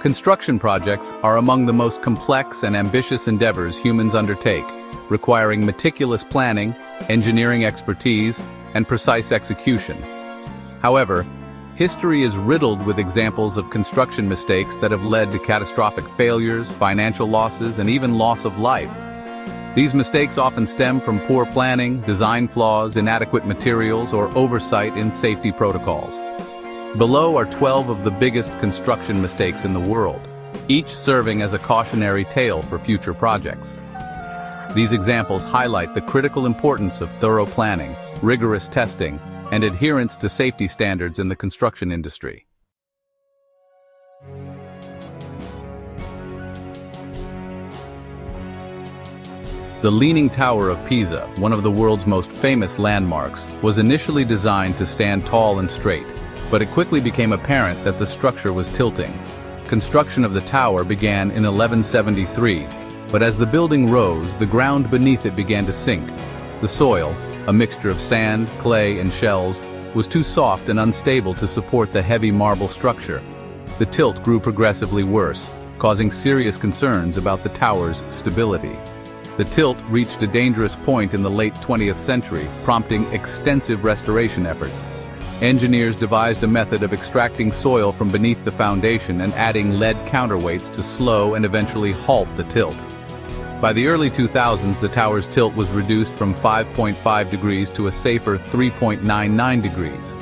Construction projects are among the most complex and ambitious endeavors humans undertake, requiring meticulous planning, engineering expertise, and precise execution. However, history is riddled with examples of construction mistakes that have led to catastrophic failures, financial losses, and even loss of life. These mistakes often stem from poor planning, design flaws, inadequate materials, or oversight in safety protocols. Below are 12 of the biggest construction mistakes in the world, each serving as a cautionary tale for future projects. These examples highlight the critical importance of thorough planning, rigorous testing, and adherence to safety standards in the construction industry. The Leaning Tower of Pisa, one of the world's most famous landmarks, was initially designed to stand tall and straight, but it quickly became apparent that the structure was tilting. Construction of the tower began in 1173, but as the building rose, the ground beneath it began to sink. The soil, a mixture of sand, clay, and shells, was too soft and unstable to support the heavy marble structure. The tilt grew progressively worse, causing serious concerns about the tower's stability. The tilt reached a dangerous point in the late 20th century, prompting extensive restoration efforts. Engineers devised a method of extracting soil from beneath the foundation and adding lead counterweights to slow and eventually halt the tilt. By the early 2000s, the tower's tilt was reduced from 5.5 degrees to a safer 3.99 degrees.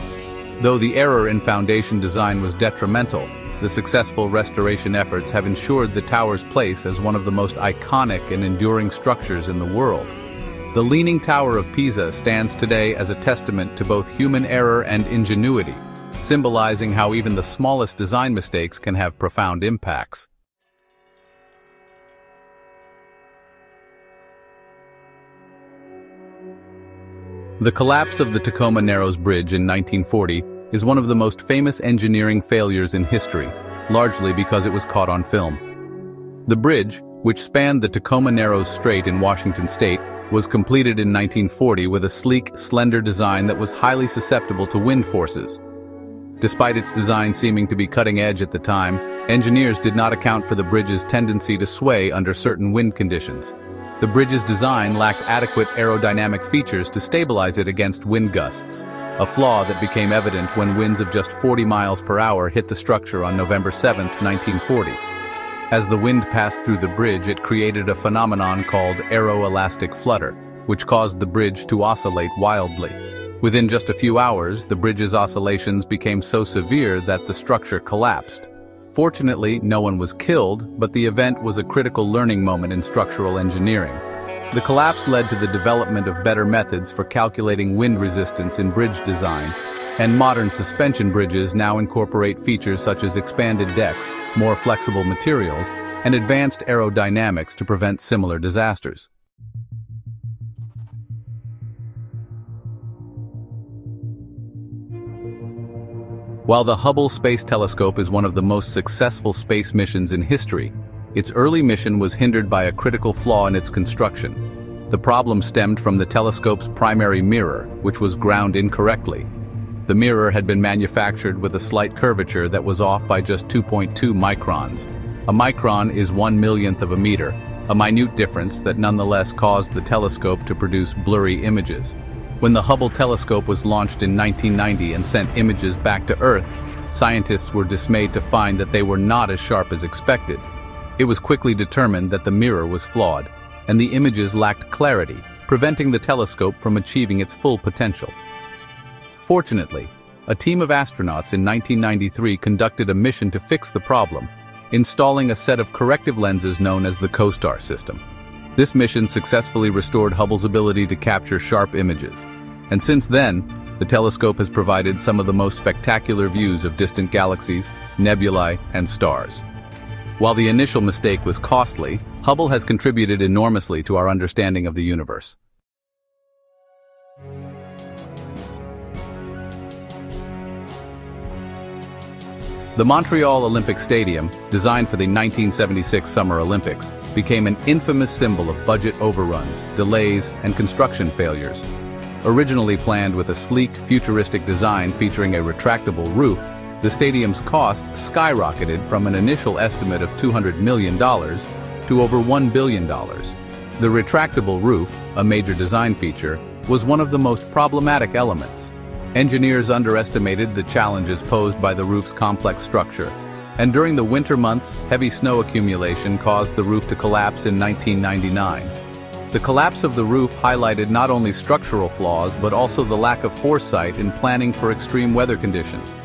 Though the error in foundation design was detrimental, the successful restoration efforts have ensured the tower's place as one of the most iconic and enduring structures in the world. The Leaning Tower of Pisa stands today as a testament to both human error and ingenuity, symbolizing how even the smallest design mistakes can have profound impacts. The collapse of the Tacoma Narrows Bridge in 1940 is one of the most famous engineering failures in history, largely because it was caught on film. The bridge, which spanned the Tacoma Narrows Strait in Washington state, was completed in 1940 with a sleek, slender design that was highly susceptible to wind forces. Despite its design seeming to be cutting edge at the time, engineers did not account for the bridge's tendency to sway under certain wind conditions. The bridge's design lacked adequate aerodynamic features to stabilize it against wind gusts, a flaw that became evident when winds of just 40 miles per hour hit the structure on November 7, 1940. As the wind passed through the bridge, it created a phenomenon called aeroelastic flutter, which caused the bridge to oscillate wildly. Within just a few hours, the bridge's oscillations became so severe that the structure collapsed. Fortunately, no one was killed, but the event was a critical learning moment in structural engineering. The collapse led to the development of better methods for calculating wind resistance in bridge design, and modern suspension bridges now incorporate features such as expanded decks, more flexible materials, and advanced aerodynamics to prevent similar disasters. While the Hubble Space Telescope is one of the most successful space missions in history, its early mission was hindered by a critical flaw in its construction. The problem stemmed from the telescope's primary mirror, which was ground incorrectly, the mirror had been manufactured with a slight curvature that was off by just 2.2 microns. A micron is one millionth of a meter, a minute difference that nonetheless caused the telescope to produce blurry images. When the Hubble telescope was launched in 1990 and sent images back to Earth, scientists were dismayed to find that they were not as sharp as expected. It was quickly determined that the mirror was flawed, and the images lacked clarity, preventing the telescope from achieving its full potential. Fortunately, a team of astronauts in 1993 conducted a mission to fix the problem, installing a set of corrective lenses known as the COSTAR system. This mission successfully restored Hubble's ability to capture sharp images. And since then, the telescope has provided some of the most spectacular views of distant galaxies, nebulae, and stars. While the initial mistake was costly, Hubble has contributed enormously to our understanding of the universe. The Montreal Olympic Stadium, designed for the 1976 Summer Olympics, became an infamous symbol of budget overruns, delays, and construction failures. Originally planned with a sleek, futuristic design featuring a retractable roof, the stadium's cost skyrocketed from an initial estimate of $200 million to over $1 billion. The retractable roof, a major design feature, was one of the most problematic elements. Engineers underestimated the challenges posed by the roof's complex structure, and during the winter months, heavy snow accumulation caused the roof to collapse in 1999. The collapse of the roof highlighted not only structural flaws but also the lack of foresight in planning for extreme weather conditions.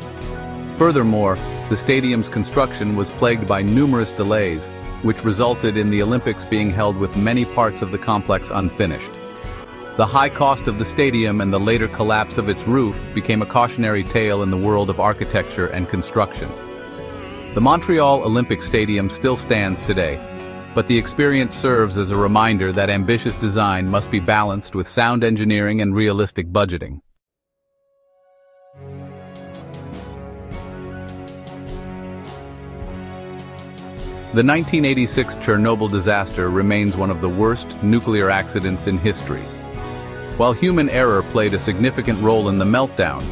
Furthermore, the stadium's construction was plagued by numerous delays, which resulted in the Olympics being held with many parts of the complex unfinished. The high cost of the stadium and the later collapse of its roof became a cautionary tale in the world of architecture and construction. The Montreal Olympic Stadium still stands today, but the experience serves as a reminder that ambitious design must be balanced with sound engineering and realistic budgeting. The 1986 Chernobyl disaster remains one of the worst nuclear accidents in history. While human error played a significant role in the meltdown,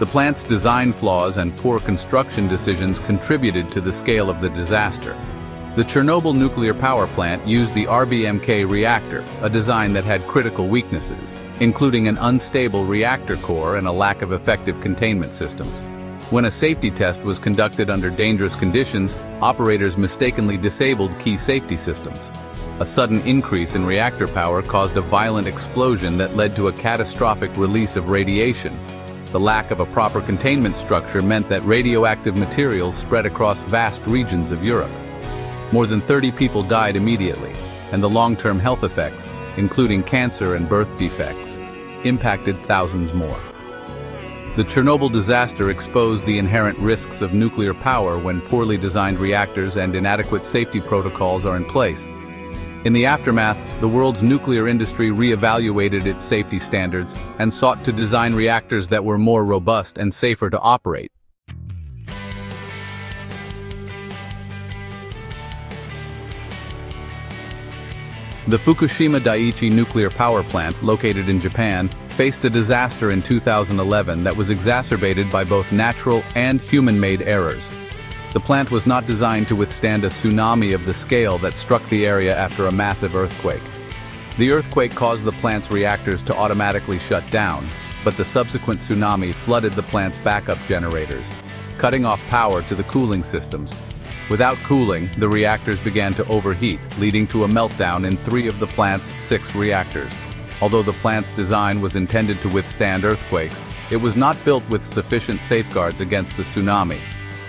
the plant's design flaws and poor construction decisions contributed to the scale of the disaster. The Chernobyl nuclear power plant used the RBMK reactor, a design that had critical weaknesses, including an unstable reactor core and a lack of effective containment systems. When a safety test was conducted under dangerous conditions, operators mistakenly disabled key safety systems. A sudden increase in reactor power caused a violent explosion that led to a catastrophic release of radiation. The lack of a proper containment structure meant that radioactive materials spread across vast regions of Europe. More than 30 people died immediately, and the long-term health effects, including cancer and birth defects, impacted thousands more. The Chernobyl disaster exposed the inherent risks of nuclear power when poorly designed reactors and inadequate safety protocols are in place. In the aftermath, the world's nuclear industry re-evaluated its safety standards and sought to design reactors that were more robust and safer to operate. The Fukushima Daiichi nuclear power plant, located in Japan, faced a disaster in 2011 that was exacerbated by both natural and human-made errors. The plant was not designed to withstand a tsunami of the scale that struck the area after a massive earthquake. The earthquake caused the plant's reactors to automatically shut down, but the subsequent tsunami flooded the plant's backup generators, cutting off power to the cooling systems, Without cooling, the reactors began to overheat, leading to a meltdown in three of the plant's six reactors. Although the plant's design was intended to withstand earthquakes, it was not built with sufficient safeguards against the tsunami.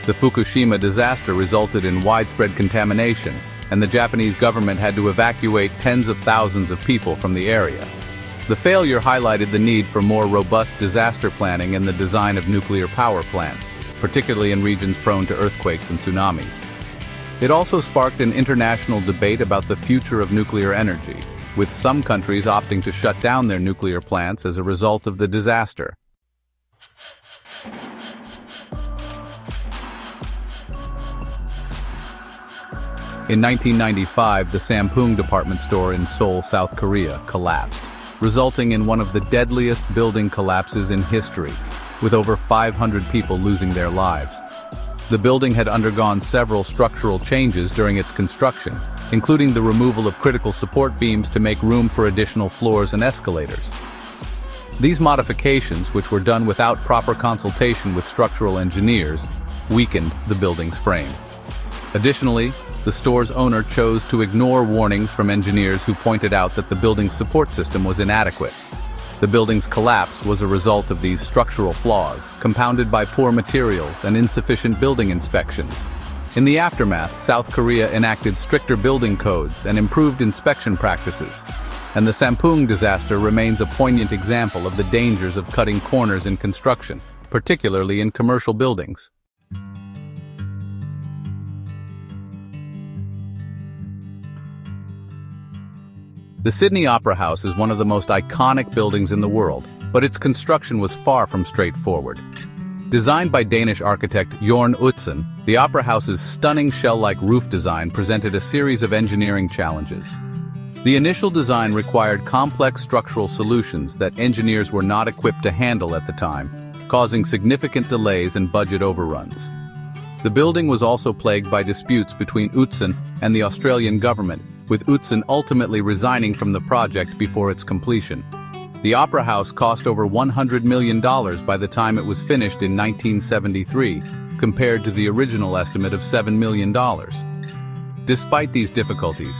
The Fukushima disaster resulted in widespread contamination, and the Japanese government had to evacuate tens of thousands of people from the area. The failure highlighted the need for more robust disaster planning in the design of nuclear power plants, particularly in regions prone to earthquakes and tsunamis. It also sparked an international debate about the future of nuclear energy, with some countries opting to shut down their nuclear plants as a result of the disaster. In 1995, the Sampoong department store in Seoul, South Korea, collapsed, resulting in one of the deadliest building collapses in history, with over 500 people losing their lives. The building had undergone several structural changes during its construction, including the removal of critical support beams to make room for additional floors and escalators. These modifications, which were done without proper consultation with structural engineers, weakened the building's frame. Additionally, the store's owner chose to ignore warnings from engineers who pointed out that the building's support system was inadequate, the building's collapse was a result of these structural flaws, compounded by poor materials and insufficient building inspections. In the aftermath, South Korea enacted stricter building codes and improved inspection practices, and the Sampoong disaster remains a poignant example of the dangers of cutting corners in construction, particularly in commercial buildings. The Sydney Opera House is one of the most iconic buildings in the world, but its construction was far from straightforward. Designed by Danish architect Jorn Utzon, the Opera House's stunning shell-like roof design presented a series of engineering challenges. The initial design required complex structural solutions that engineers were not equipped to handle at the time, causing significant delays and budget overruns. The building was also plagued by disputes between Utzon and the Australian government, with Utzon ultimately resigning from the project before its completion. The Opera House cost over $100 million by the time it was finished in 1973, compared to the original estimate of $7 million. Despite these difficulties,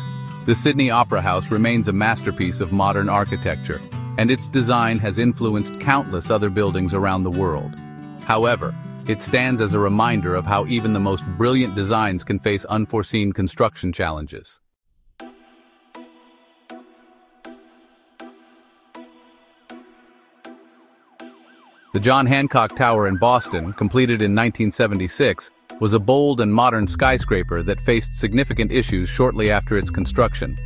the Sydney Opera House remains a masterpiece of modern architecture, and its design has influenced countless other buildings around the world. However, it stands as a reminder of how even the most brilliant designs can face unforeseen construction challenges. The John Hancock Tower in Boston, completed in 1976, was a bold and modern skyscraper that faced significant issues shortly after its construction.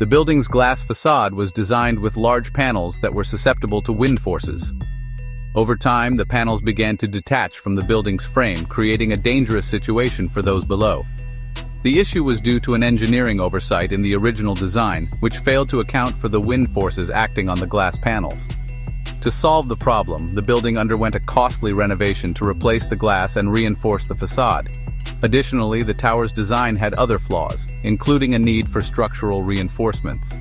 The building's glass facade was designed with large panels that were susceptible to wind forces. Over time, the panels began to detach from the building's frame, creating a dangerous situation for those below. The issue was due to an engineering oversight in the original design, which failed to account for the wind forces acting on the glass panels. To solve the problem, the building underwent a costly renovation to replace the glass and reinforce the facade. Additionally, the tower's design had other flaws, including a need for structural reinforcements.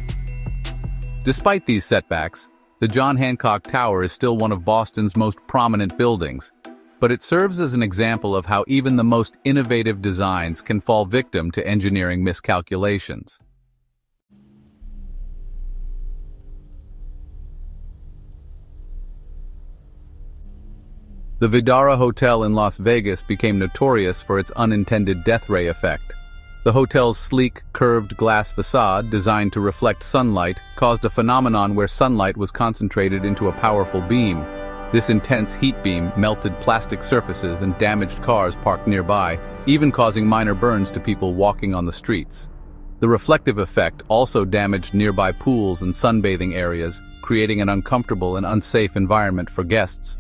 Despite these setbacks, the John Hancock Tower is still one of Boston's most prominent buildings, but it serves as an example of how even the most innovative designs can fall victim to engineering miscalculations. The Vdara Hotel in Las Vegas became notorious for its unintended death ray effect. The hotel's sleek, curved glass facade, designed to reflect sunlight, caused a phenomenon where sunlight was concentrated into a powerful beam. This intense heat beam melted plastic surfaces and damaged cars parked nearby, even causing minor burns to people walking on the streets. The reflective effect also damaged nearby pools and sunbathing areas, creating an uncomfortable and unsafe environment for guests.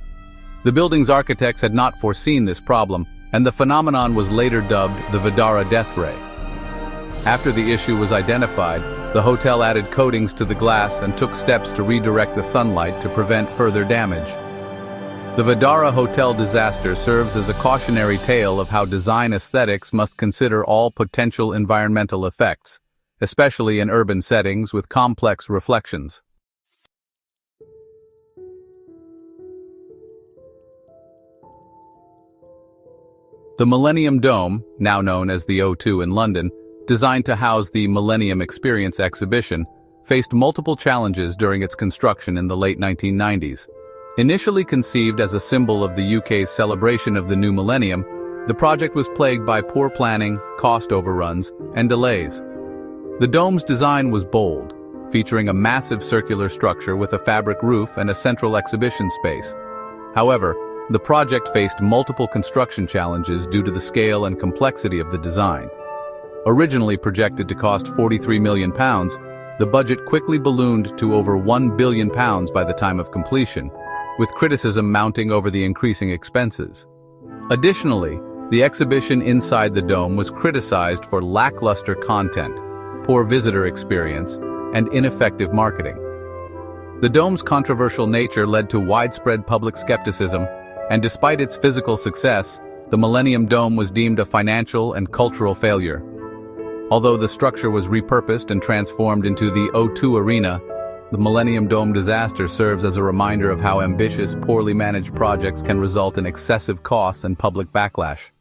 The building's architects had not foreseen this problem, and the phenomenon was later dubbed the Vdara death ray. After the issue was identified, the hotel added coatings to the glass and took steps to redirect the sunlight to prevent further damage. The Vdara Hotel disaster serves as a cautionary tale of how design aesthetics must consider all potential environmental effects, especially in urban settings with complex reflections. The Millennium Dome, now known as the O2 in London, designed to house the Millennium Experience exhibition, faced multiple challenges during its construction in the late 1990s. Initially conceived as a symbol of the UK's celebration of the new millennium, the project was plagued by poor planning, cost overruns, and delays. The dome's design was bold, featuring a massive circular structure with a fabric roof and a central exhibition space. However, the project faced multiple construction challenges due to the scale and complexity of the design. Originally projected to cost £43 million, the budget quickly ballooned to over £1 billion by the time of completion, with criticism mounting over the increasing expenses. Additionally, the exhibition inside the dome was criticized for lackluster content, poor visitor experience, and ineffective marketing. The dome's controversial nature led to widespread public skepticism and despite its physical success, the Millennium Dome was deemed a financial and cultural failure. Although the structure was repurposed and transformed into the O2 Arena, the Millennium Dome disaster serves as a reminder of how ambitious, poorly managed projects can result in excessive costs and public backlash.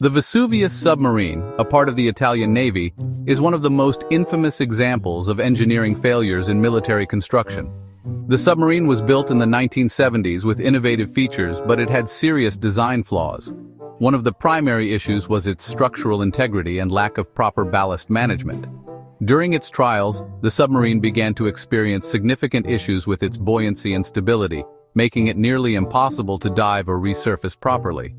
The Vesuvius submarine, a part of the Italian Navy, is one of the most infamous examples of engineering failures in military construction. The submarine was built in the 1970s with innovative features, but it had serious design flaws. One of the primary issues was its structural integrity and lack of proper ballast management. During its trials, the submarine began to experience significant issues with its buoyancy and stability, making it nearly impossible to dive or resurface properly.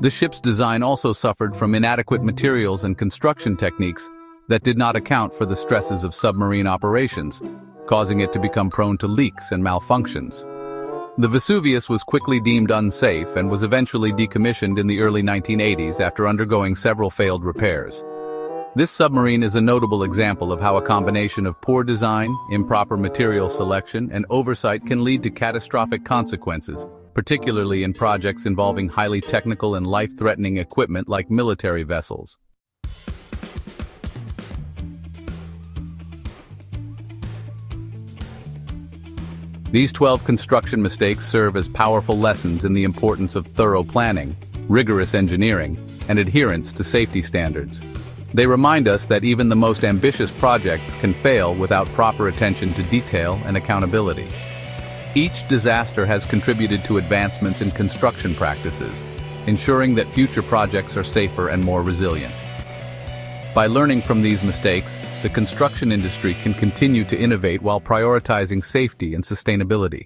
The ship's design also suffered from inadequate materials and construction techniques that did not account for the stresses of submarine operations, causing it to become prone to leaks and malfunctions. The Vesuvius was quickly deemed unsafe and was eventually decommissioned in the early 1980s after undergoing several failed repairs. This submarine is a notable example of how a combination of poor design, improper material selection, and oversight can lead to catastrophic consequences, particularly in projects involving highly technical and life-threatening equipment like military vessels. These 12 construction mistakes serve as powerful lessons in the importance of thorough planning, rigorous engineering, and adherence to safety standards. They remind us that even the most ambitious projects can fail without proper attention to detail and accountability. Each disaster has contributed to advancements in construction practices, ensuring that future projects are safer and more resilient. By learning from these mistakes, the construction industry can continue to innovate while prioritizing safety and sustainability.